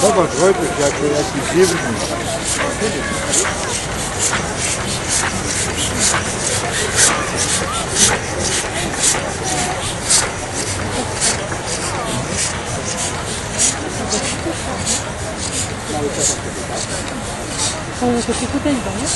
Zobacz Wojtek, jak, jaki dziwny. Ale to się tutaj da, nie?